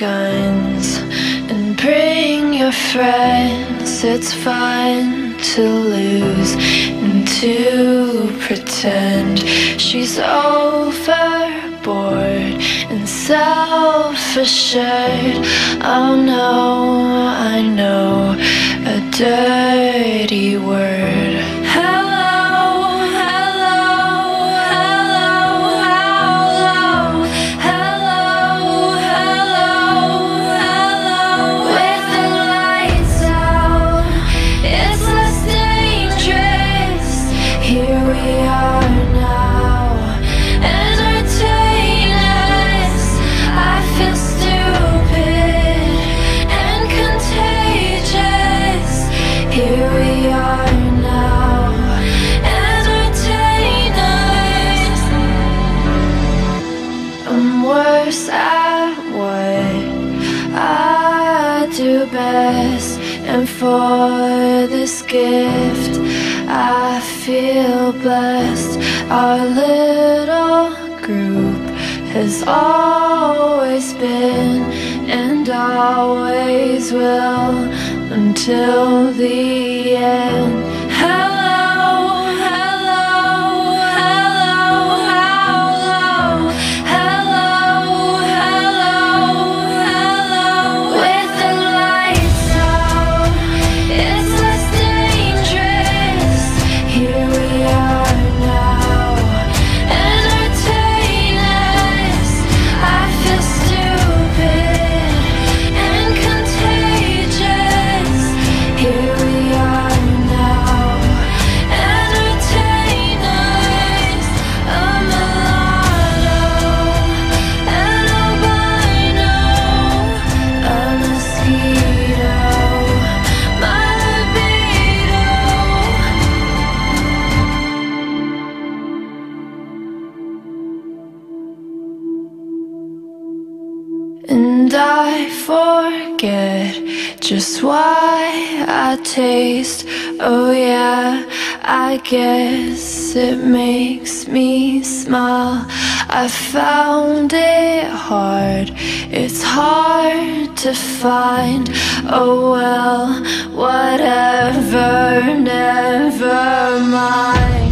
guns and bring your friends. It's fun to lose and to pretend she's overboard and self assured. Oh no, I know a dirty word. Best, and contagious. Here we are now, as retainers. And for this gift, I feel blessed. Our little group has always been and always will until the end. And I forget just why I taste. Oh, yeah, I guess it makes me smile. I found it hard, it's hard to find. Oh, well, whatever, never mind.